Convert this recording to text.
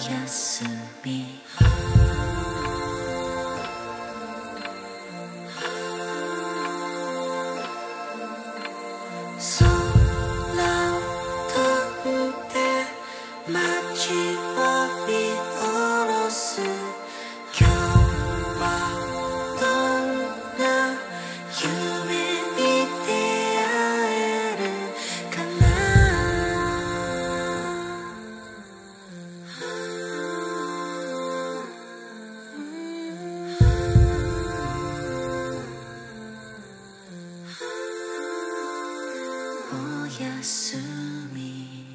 でおやすみ空を 예수님